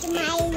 to my